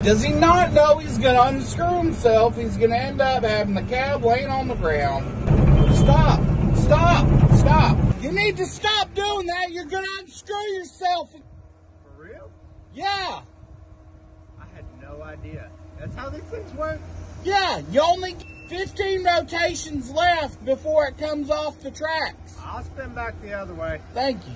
Does he not know he's going to unscrew himself? He's going to end up having the cab laying on the ground. Stop. Stop. Stop. You need to stop doing that. You're going to unscrew yourself. For real? Yeah. I had no idea. That's how these things work? Yeah. You only get 15 rotations left before it comes off the tracks. I'll spin back the other way. Thank you.